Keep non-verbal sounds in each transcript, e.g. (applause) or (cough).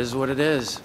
is what it is.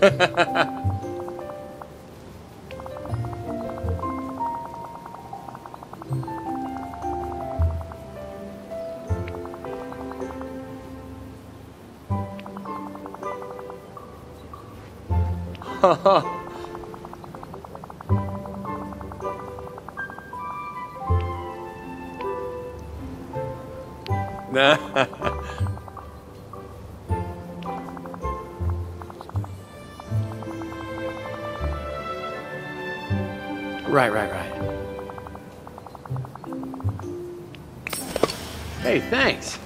哈哈哈哈哈 Right, right, right. Hey, thanks.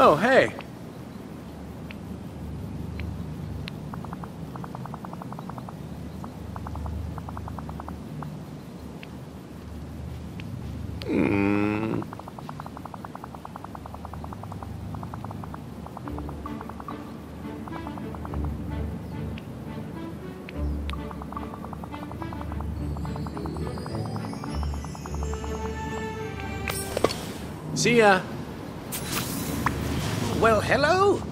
Oh, hey. Mm. See ya. Well, hello.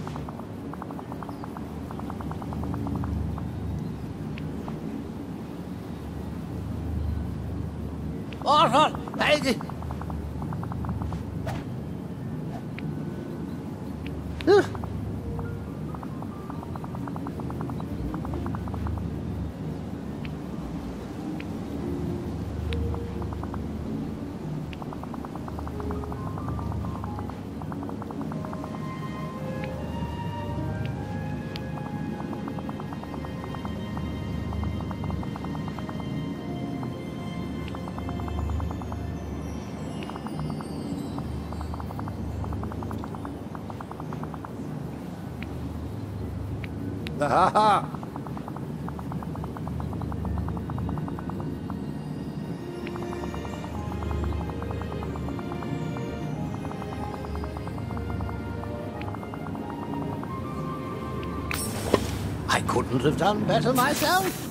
Couldn't have done better myself.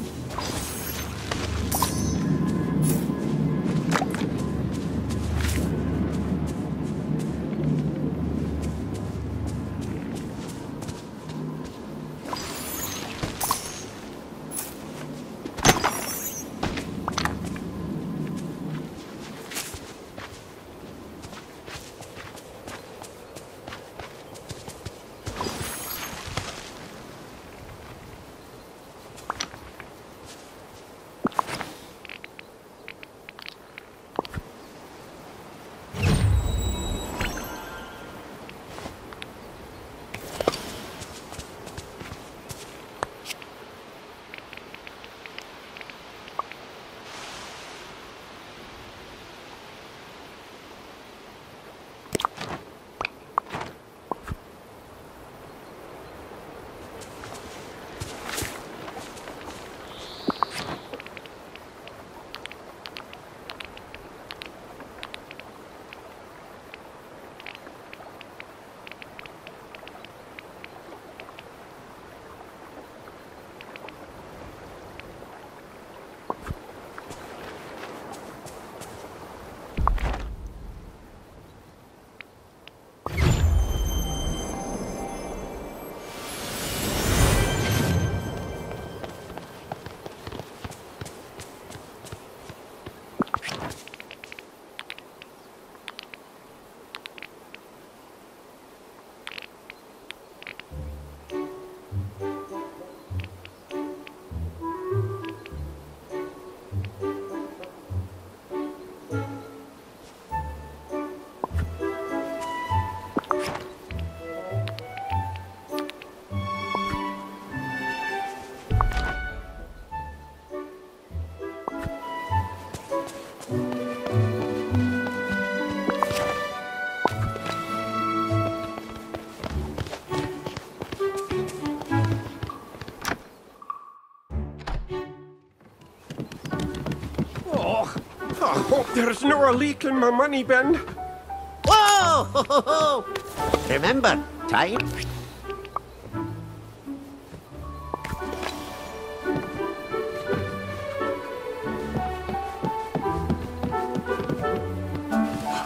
There's no leak in my money bin. Whoa! Ho, ho, ho. Remember, time.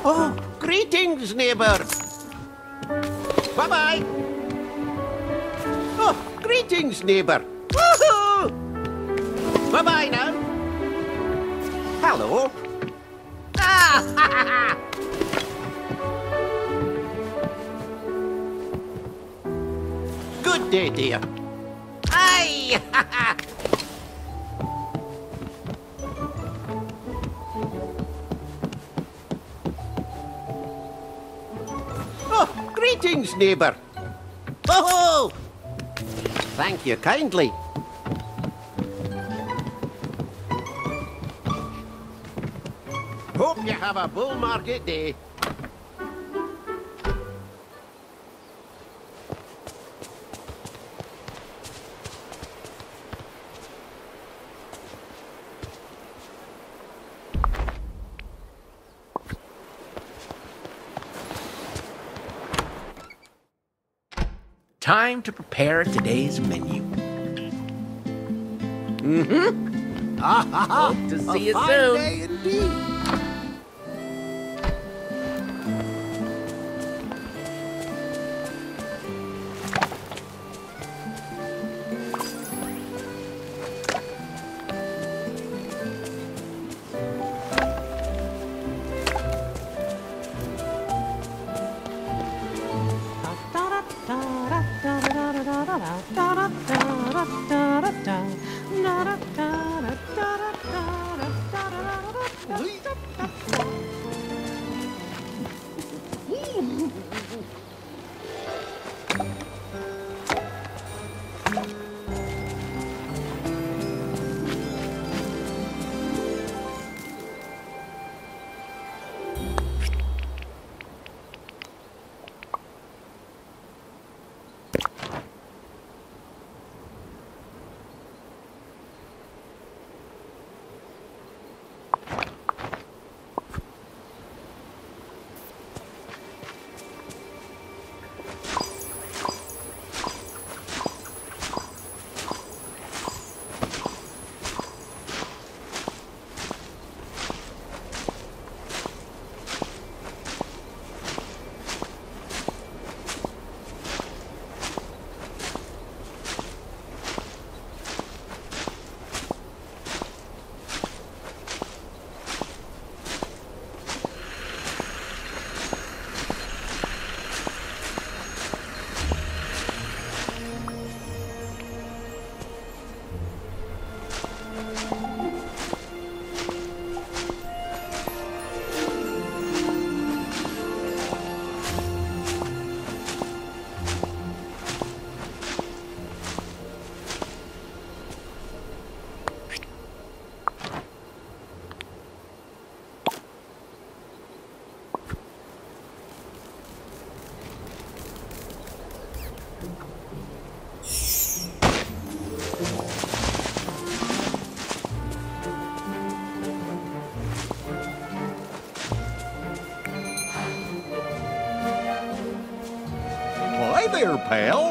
Oh, greetings, neighbor. Bye bye. Oh, greetings, neighbor. Woohoo! Bye bye now. Hello. Dear. Aye! ha. oh, greetings, neighbor. Oh, thank you kindly. Hope you have a bull market day. Time to prepare today's menu. Mm-hmm. Ah, (laughs) Hope to see you soon. Day indeed.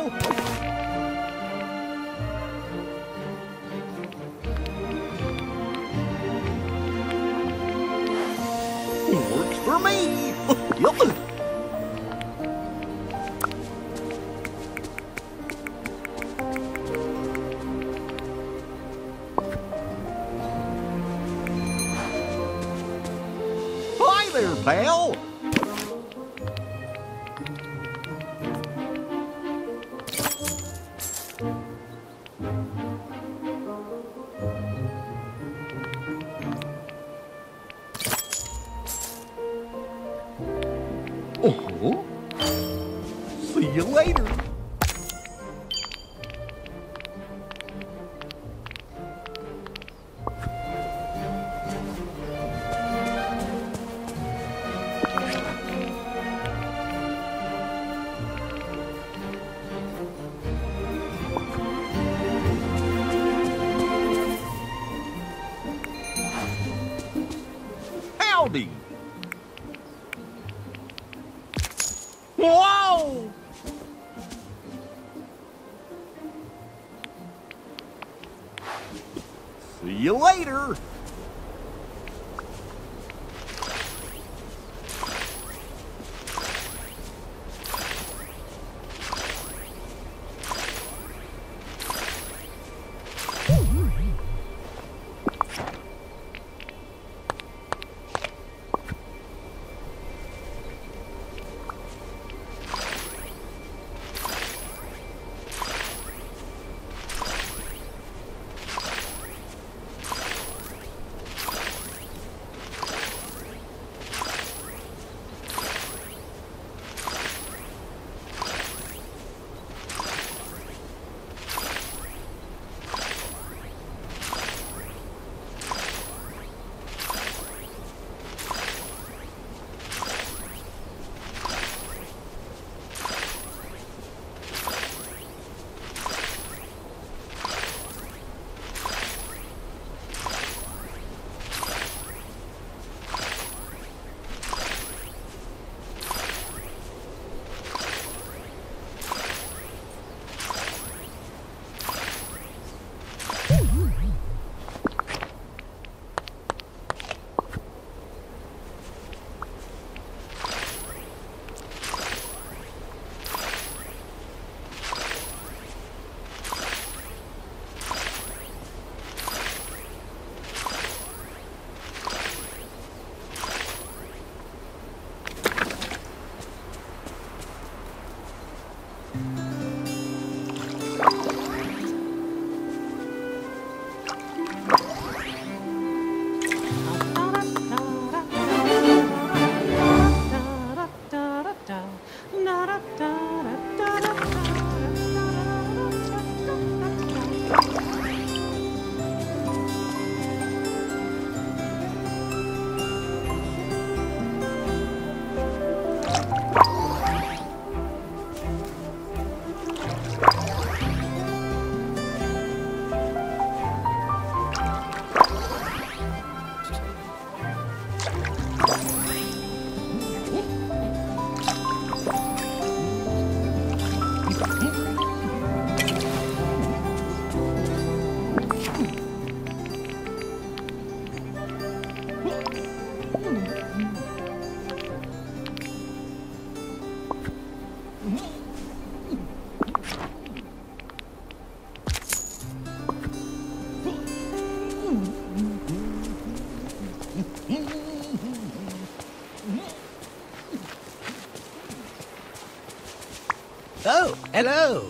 Hello.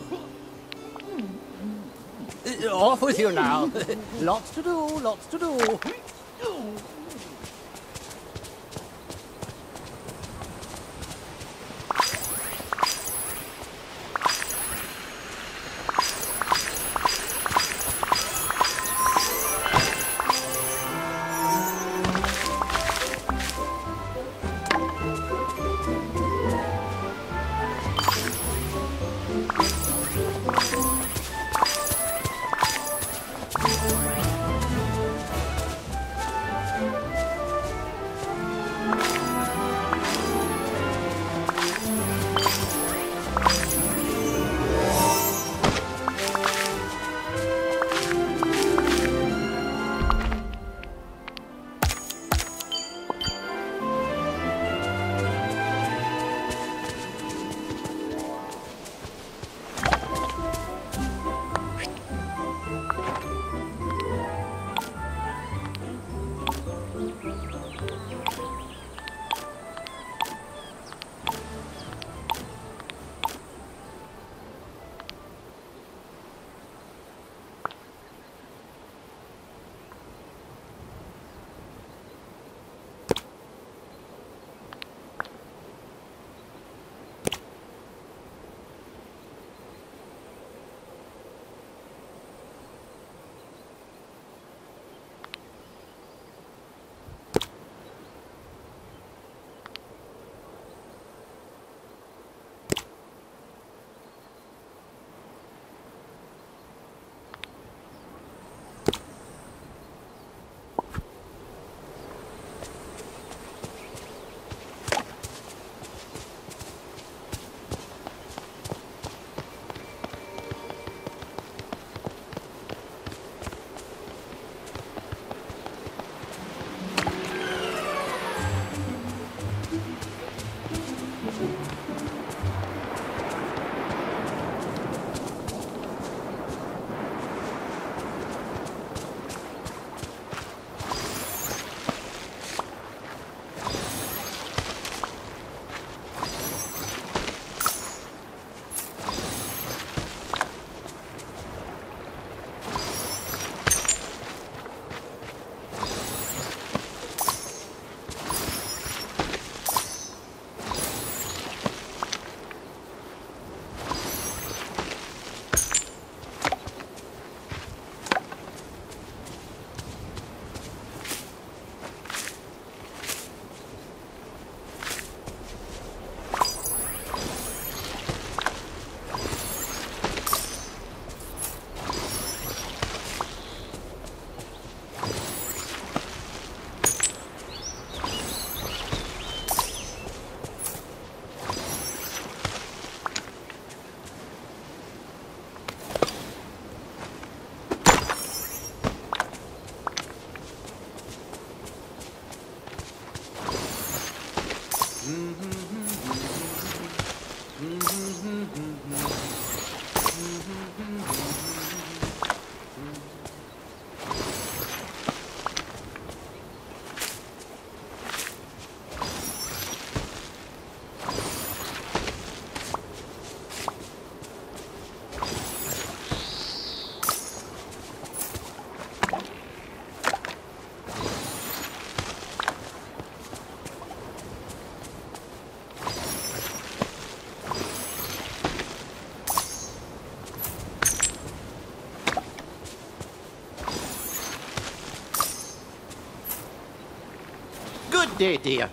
Uh, Off with you now. (laughs) lots to do, lots to do. Day, dear.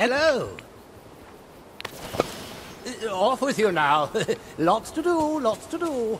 Hello. Uh, Off with you now. (laughs) lots to do, lots to do.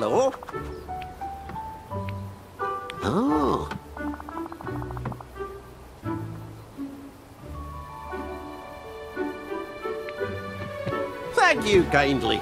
Hello. Oh. Thank you kindly.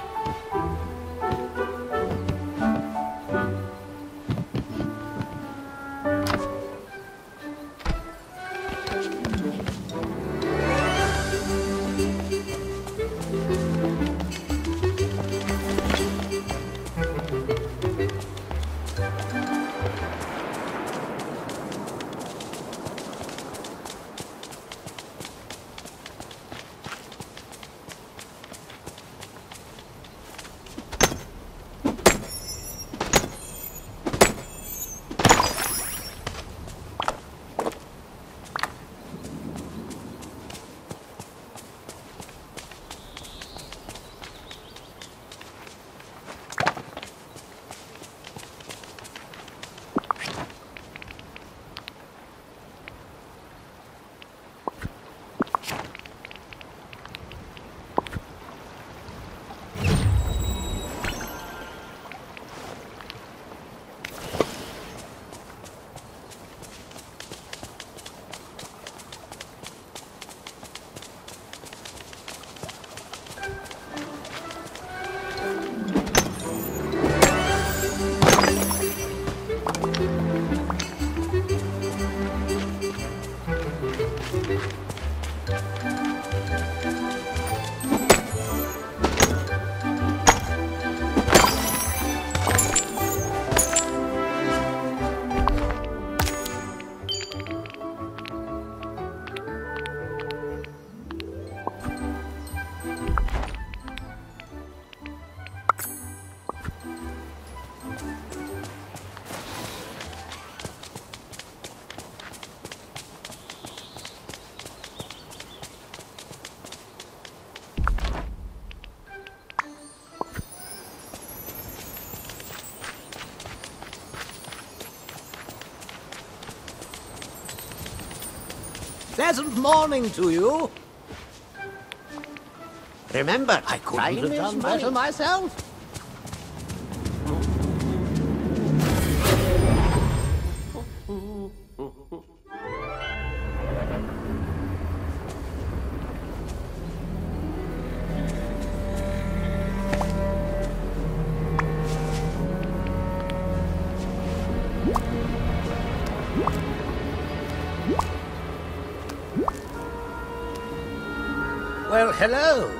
Pleasant morning to you. Remember, I couldn't have done better myself. Hello.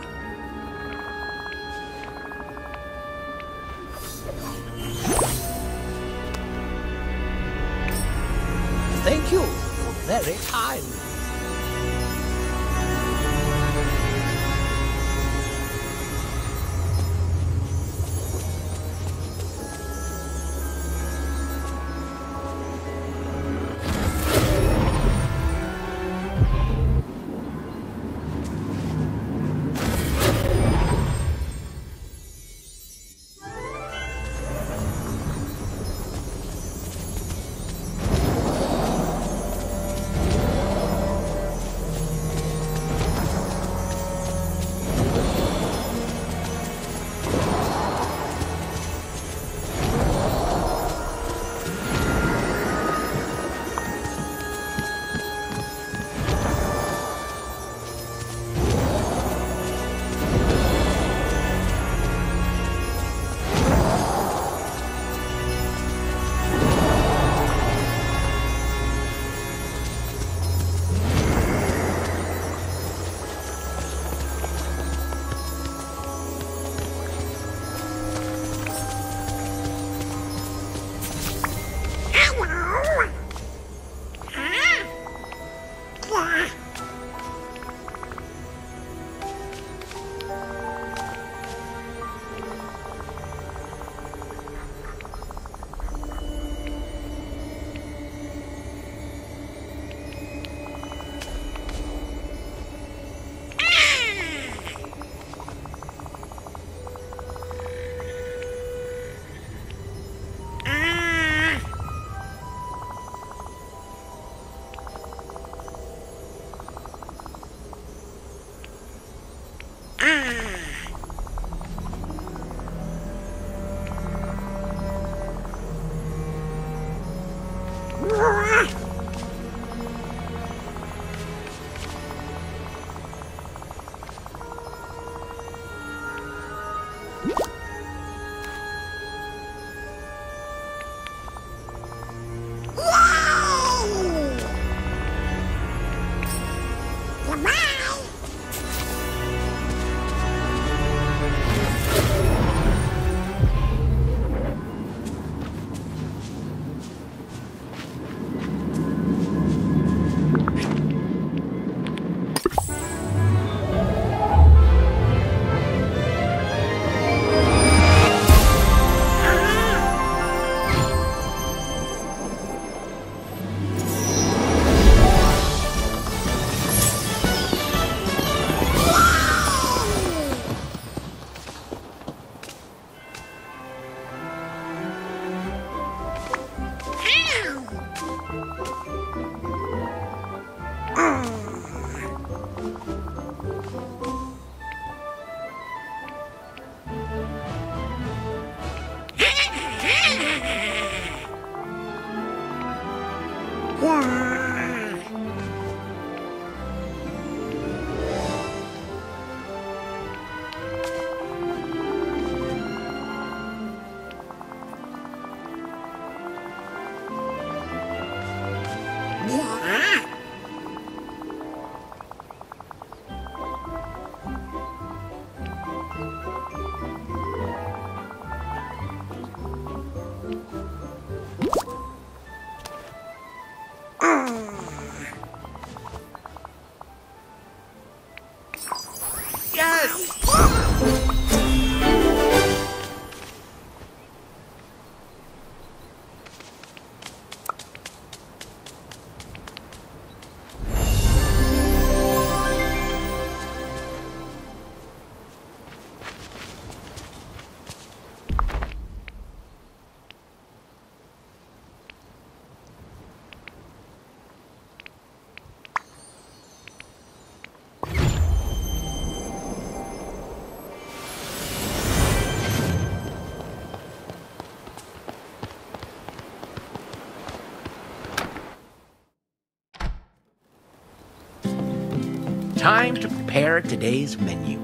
Time to prepare today's menu.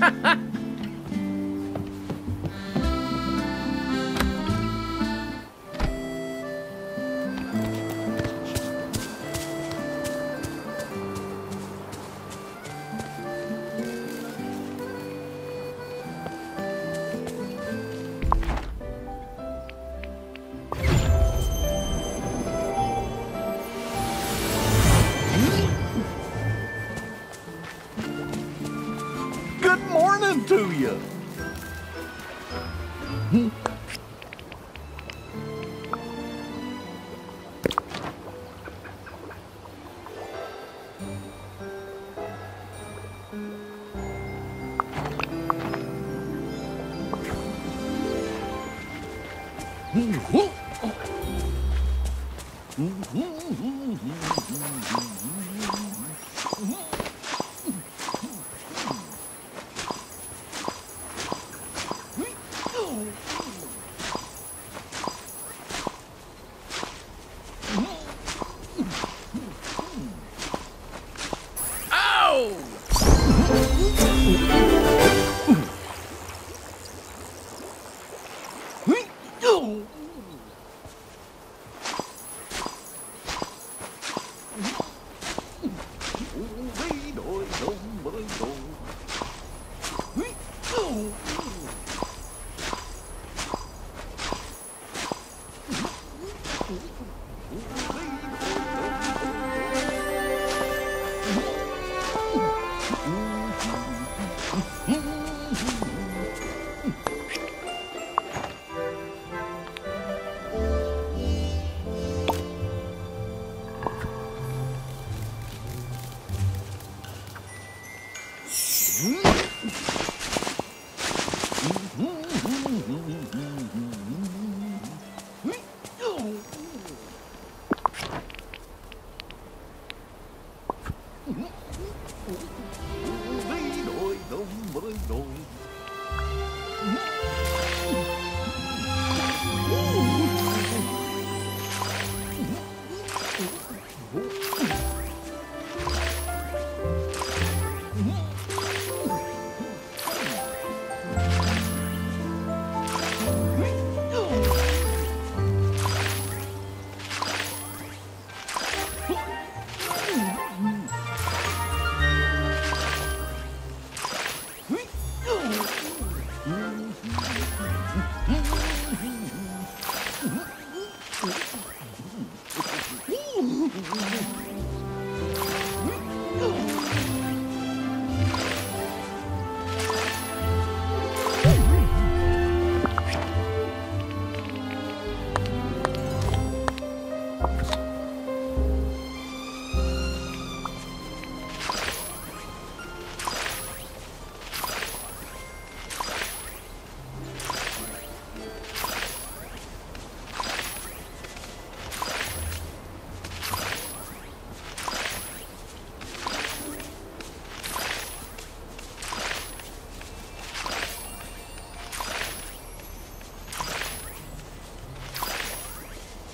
(laughs)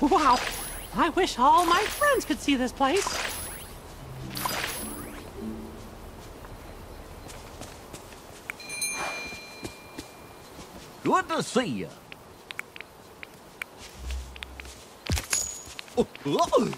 Wow. I wish all my friends could see this place. Good to see you. Oh, oh,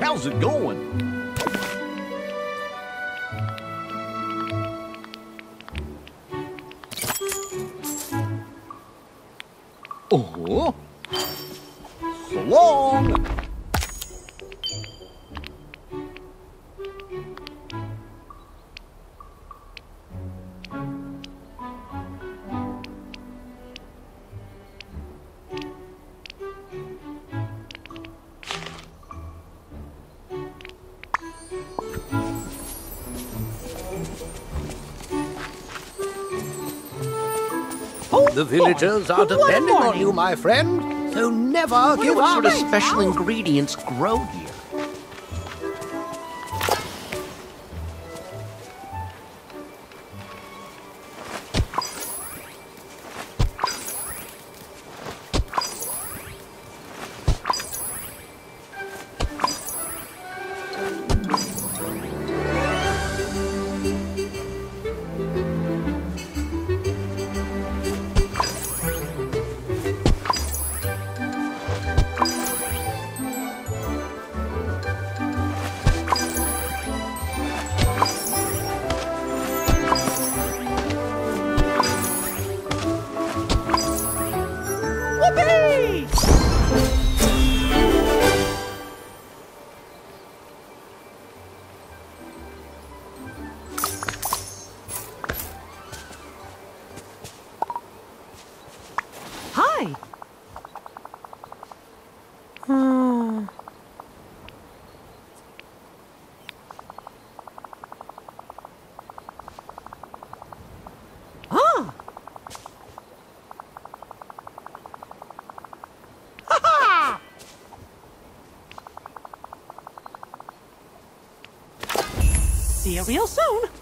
How's it going? The villagers are depending on you, my friend. So never give what up. sort of special ingredients grow See you real soon.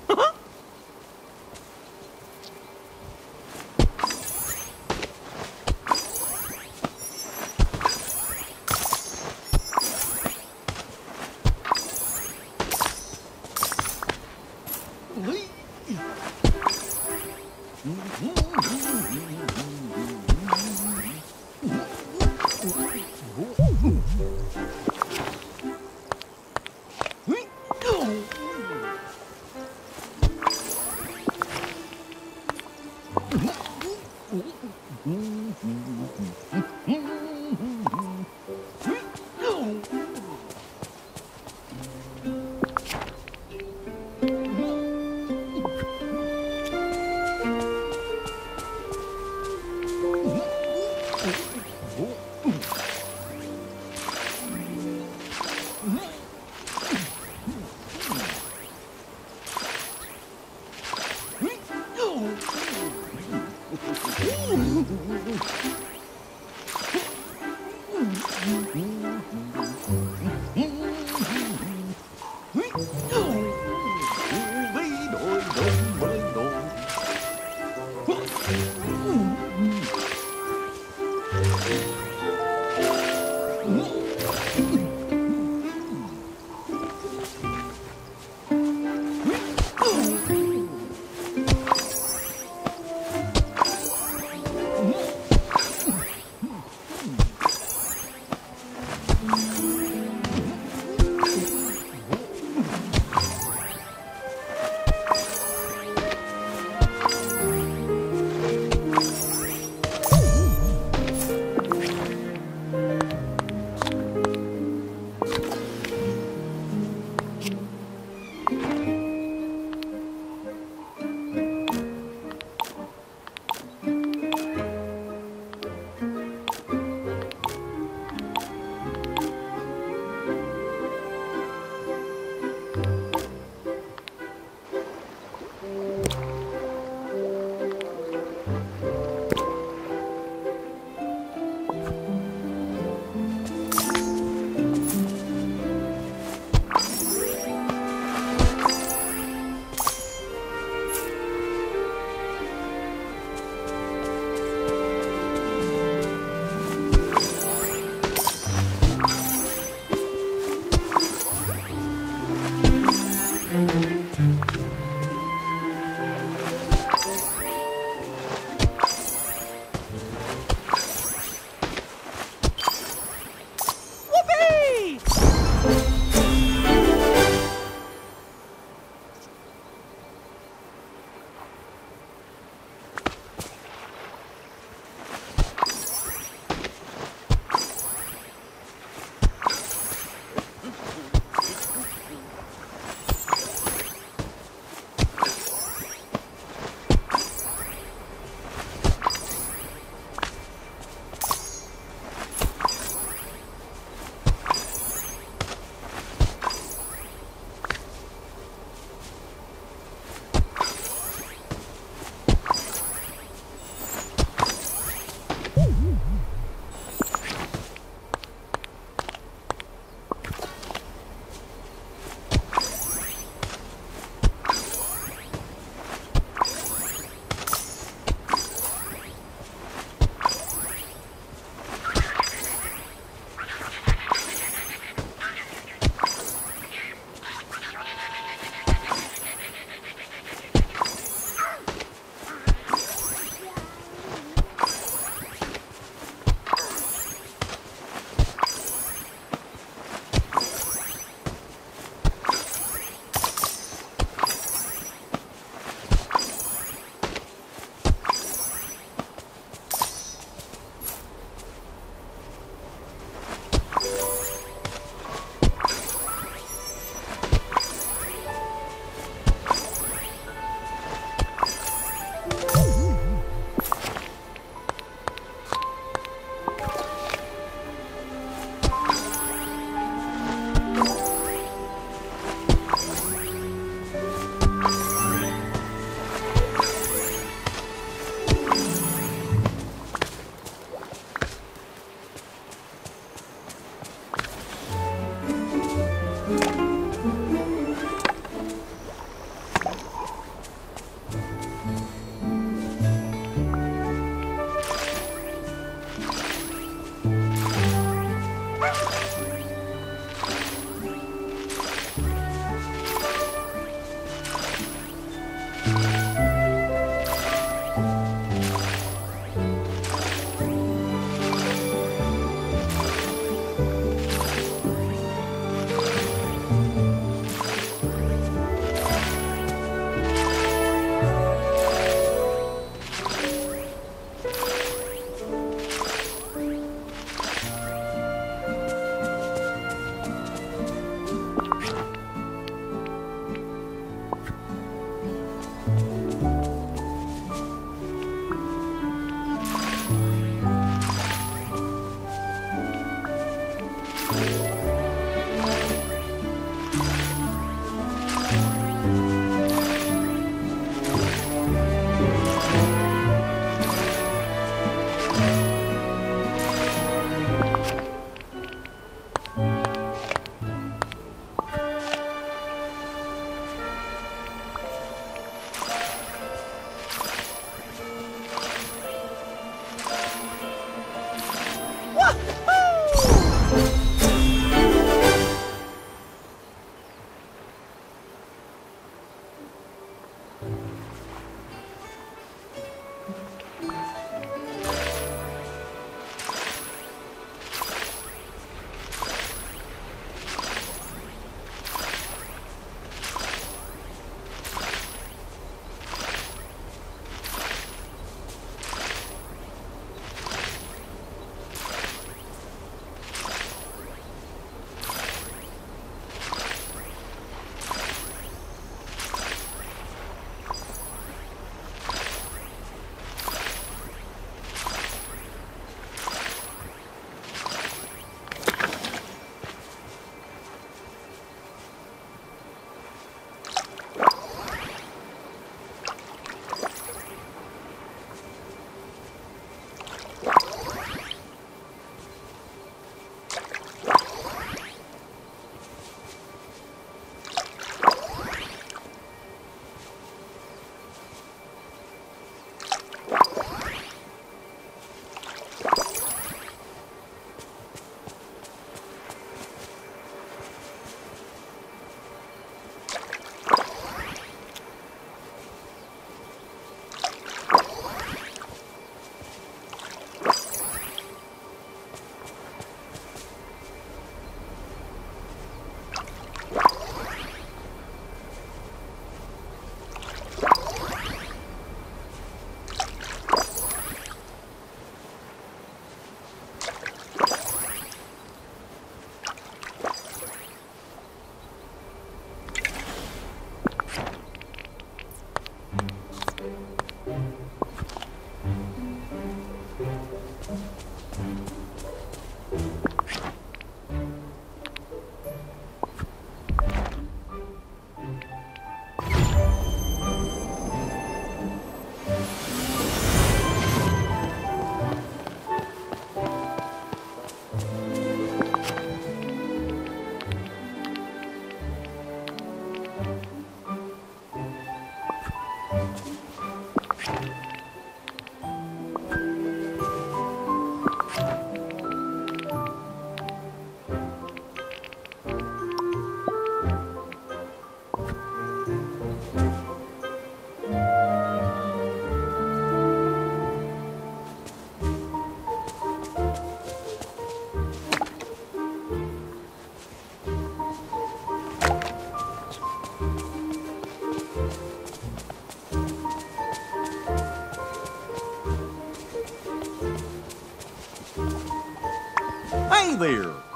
There.